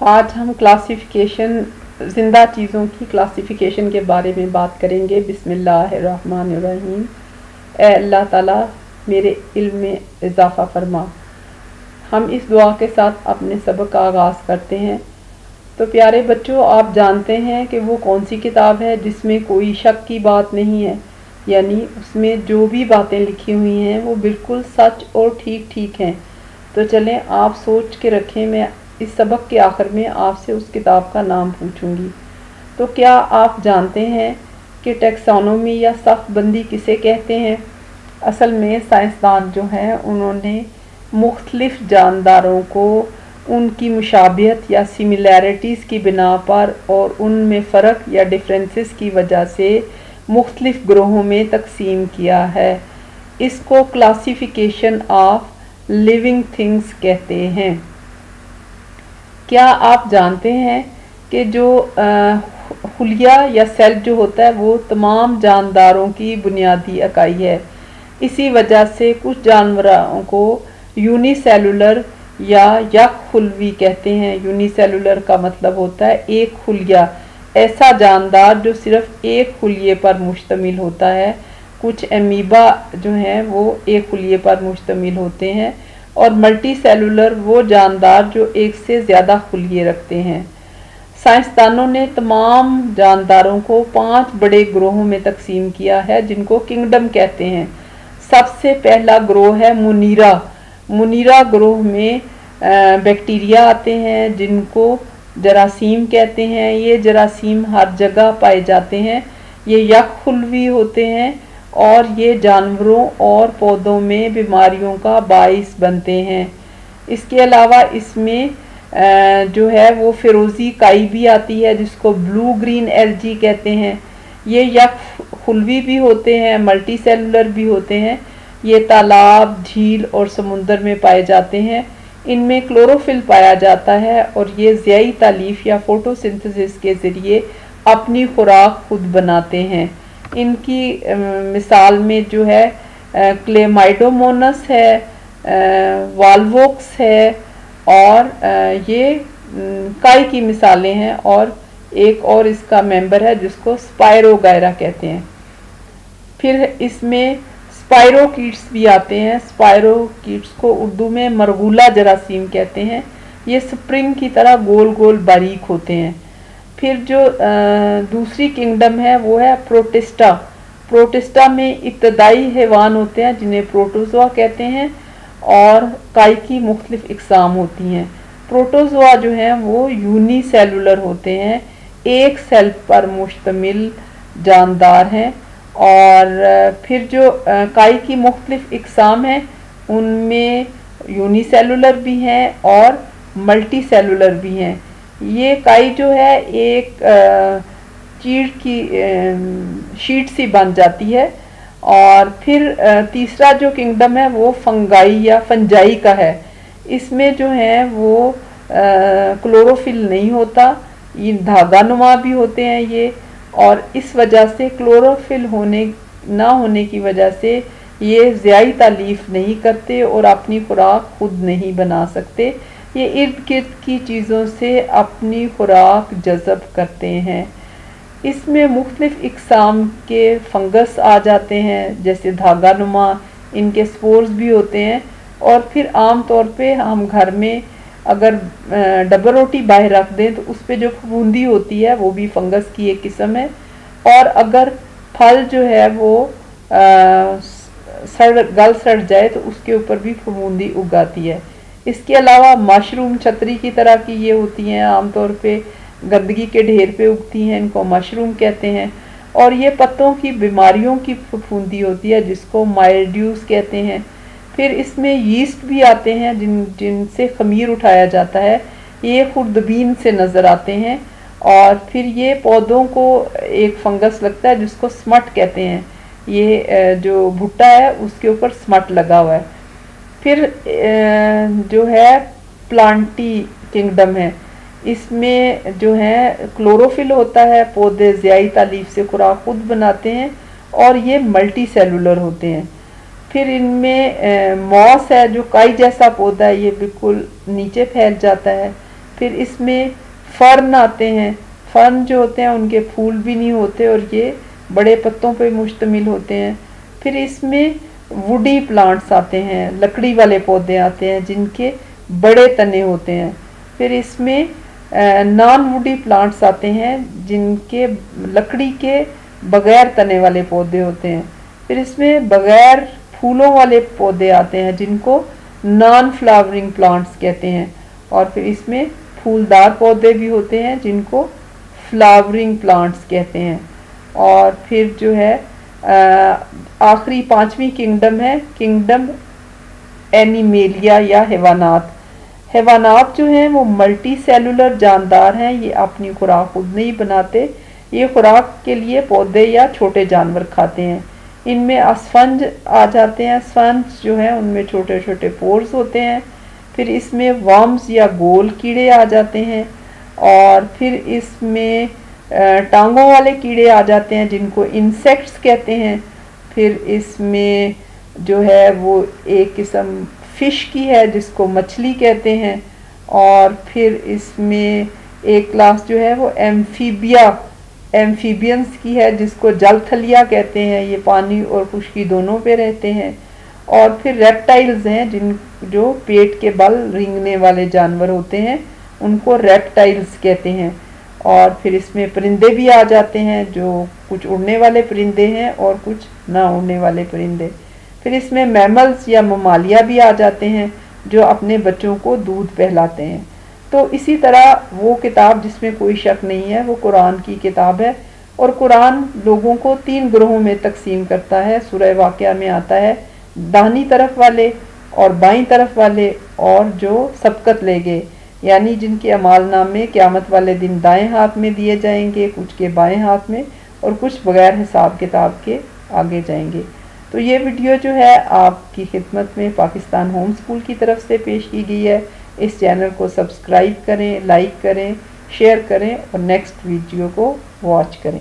आज हम क्लासिफिकेशन ज़िंदा चीज़ों की क्लासिफिकेशन के बारे में बात करेंगे। ए अल्लाह ताला, मेरे इल्म में इजाफ़ा फरमा। हम इस दुआ के साथ अपने सबक का आगाज़ करते हैं। तो प्यारे बच्चों, आप जानते हैं कि वो कौन सी किताब है जिसमें कोई शक की बात नहीं है? यानी उसमें जो भी बातें लिखी हुई हैं, वो बिल्कुल सच और ठीक ठीक हैं। तो चलें, आप सोच के रखें, मैं इस सबक के आखिर में आपसे उस किताब का नाम पूछूँगी। तो क्या आप जानते हैं कि टेक्सोनोमी या सख्त बंदी किसे कहते हैं? असल में साइंसदान जो हैं, उन्होंने मुख्तलिफ़ जानदारों को उनकी मुशाबियत या सिमिलैरिटीज़ की बिना पर और उनमें फ़र्क या डिफरेंसेस की वजह से मुख्तलिफ़ ग्रोहों में तकसीम किया है। इसको क्लासिफिकेशन ऑफ़ लिविंग थिंग्स कहते हैं। क्या आप जानते हैं कि जो हुलिया या सेल जो होता है, वो तमाम जानदारों की बुनियादी इकाई है। इसी वजह से कुछ जानवरों को यूनिसेलुलर या यक खुलवी कहते हैं। यूनिसेलुलर का मतलब होता है एक खुलिया ऐसा जानदार जो सिर्फ़ एक खुलिए पर मुश्तमिल होता है। कुछ एमीबा जो हैं, वो एक खुलिए पर मुश्तमिल होते हैं। और मल्टी सेलुलर वो जानदार जो एक से ज़्यादा खुलिए रखते हैं। साइंसदानों ने तमाम जानदारों को पाँच बड़े ग्रोहों में तकसीम किया है, जिनको किंगडम कहते हैं। सबसे पहला ग्रोह है मुनीरा। मुनीरा ग्रोह में बैक्टीरिया आते हैं, जिनको जरासीम कहते हैं। ये जरासीम हर जगह पाए जाते हैं। ये यक खुलवी होते हैं। और ये जानवरों और पौधों में बीमारियों का बाइस बनते हैं। इसके अलावा इसमें जो है वो फिरोज़ी काई भी आती है, जिसको ब्लू ग्रीन एलजी कहते हैं। ये यक खुलवी भी होते हैं मल्टी सेलुलर भी होते हैं। ये तालाब, झील और समुंदर में पाए जाते हैं। इनमें क्लोरोफिल पाया जाता है और ये ज़ियाई तालीफ या फोटोसिंथेसिस के ज़रिए अपनी खुराक खुद बनाते हैं। इनकी मिसाल में जो है क्लेमाइडोमोनस है वाल्वोक्स है, और ये काई की मिसालें हैं, और एक और इसका मेंबर है जिसको स्पायरो गायरा कहते हैं। फिर इसमें स्पायरो कीट्स भी आते हैं स्पायरो कीट्स को उर्दू में मरगूला जरासीम कहते हैं। ये स्प्रिंग की तरह गोल गोल बारीक होते हैं। फिर जो दूसरी किंगडम है, वो है प्रोटिस्टा प्रोटिस्टा में इब्तदाई हैवान होते हैं, जिन्हें प्रोटोजोआ कहते हैं, और काई की मुख्तलिफ़ इकसाम होती हैं। प्रोटोजोआ जो हैं, वो यूनिसेलुलर होते हैं, एक सेल पर मुश्तमिल जानदार हैं, और फिर जो काई की मुख्तलिफ़ इकसाम हैं, उनमें यूनिसेलुलर भी हैं और मल्टी सेलुलर भी हैं। ये काई जो है, एक चीड़ की शीट सी बन जाती है। और फिर तीसरा जो किंगडम है, वो फंगाई या फंजाई का है। इसमें जो है, वो क्लोरोफिल नहीं होता, ये धागा नुमा भी होते हैं ये। और इस वजह से क्लोरोफिल होने, ना होने की वजह से ये ज़्याई तालीफ नहीं करते और अपनी खुराक खुद नहीं बना सकते। ये इर्द गिर्द की चीज़ों से अपनी खुराक जज़ब करते हैं। इसमें मुख्तलिफ़ इकसाम के फंगस आ जाते हैं जैसे धागा नुमा इनके स्पोर्स भी होते हैं। और फिर आम तौर पे हम घर में अगर डबल रोटी बाहर रख दें तो उस पर जो फूंदी होती है वो भी फंगस की एक किस्म है। और अगर फल जो है वो आ, सड़ गल सड़ जाए तो उसके ऊपर भी फूंदी उगाती है। इसके अलावा मशरूम छतरी की तरह की ये होती हैं, आमतौर पे गंदगी के ढेर पे उगती हैं, इनको मशरूम कहते हैं। और ये पत्तों की बीमारियों की फूंदी होती है, जिसको माइल्ड्यूस कहते हैं। फिर इसमें यीस्ट भी आते हैं, जिन, जिनसे खमीर उठाया जाता है। ये खुर्दबीन से नज़र आते हैं। और फिर ये पौधों को एक फंगस लगता है, जिसको स्मट कहते हैं। ये जो भुट्टा है, उसके ऊपर स्मट लगा हुआ है। फिर जो है प्लांटी किंगडम है। इसमें जो है क्लोरोफिल होता है, पौधे ज़्यादा तालीफ से खुराक खुद बनाते हैं और ये मल्टी सेलुलर होते हैं। फिर इनमें मॉस है जो काई जैसा पौधा है, ये बिल्कुल नीचे फैल जाता है। फिर इसमें फर्न आते हैं। फर्न जो होते हैं, उनके फूल भी नहीं होते और ये बड़े पत्तों पे मुश्तमिल होते हैं। फिर इसमें वुडी प्लांट्स आते हैं, लकड़ी वाले पौधे आते हैं, जिनके बड़े तने होते हैं। फिर इसमें नॉन वुडी प्लांट्स आते हैं, जिनके लकड़ी के बगैर तने वाले पौधे होते हैं। फिर इसमें बगैर फूलों वाले पौधे आते हैं, जिनको नॉन फ्लावरिंग प्लांट्स कहते हैं। और फिर इसमें फूलदार पौधे भी होते हैं, जिनको फ्लावरिंग प्लांट्स कहते हैं। और फिर जो है आखिरी पांचवी किंगडम है किंगडम एनिमेलिया या हैवानात हैवानात जो हैं, वो मल्टी सेलुलर जानदार हैं, ये अपनी खुराक खुद नहीं बनाते। ये खुराक के लिए पौधे या छोटे जानवर खाते हैं। इनमें अस्फंज आ जाते हैं। स्पंज जो हैं, उनमें छोटे छोटे पोर्स होते हैं। फिर इसमें वर्म्स या गोल कीड़े आ जाते हैं। और फिर इसमें टांगों वाले कीड़े आ जाते हैं जिनको इंसेक्ट्स कहते हैं। फिर इसमें जो है वो एक किस्म फ़िश की है जिसको मछली कहते हैं। और फिर इसमें एक क्लास जो है वो एम्फीबिया एम्फीबियंस की है जिसको जलथलिया कहते हैं। ये पानी और खुशकी दोनों पे रहते हैं। और फिर रेप्टाइल्स हैं जिन, जो पेट के बल रिंगने वाले जानवर होते हैं, उनको रेप्टाइल्स कहते हैं। और फिर इसमें परिंदे भी आ जाते हैं, जो कुछ उड़ने वाले परिंदे हैं और कुछ ना उड़ने वाले परिंदे। फिर इसमें मैमल्स या ममालिया भी आ जाते हैं, जो अपने बच्चों को दूध पहलाते हैं। तो इसी तरह वो किताब जिसमें कोई शक नहीं है, वो कुरान की किताब है। और कुरान लोगों को तीन ग्रोहों में तकसीम करता है। सुरह वाक़ में आता है दानी तरफ़ वाले और बाई तरफ़ वाले और जो सबकत ले गए। यानी जिनके अमाल नामे क़्यामत वाले दिन दाएँ हाथ में दिए जाएँगे, कुछ के बाएँ हाथ में और कुछ बगैर हिसाब किताब के आगे जाएँगे। तो ये वीडियो जो है आपकी खिदमत में पाकिस्तान होम स्कूल की तरफ़ से पेश की गई है। इस चैनल को सब्सक्राइब करें, लाइक करें, शेयर करें और नेक्स्ट वीडियो को वॉच करें।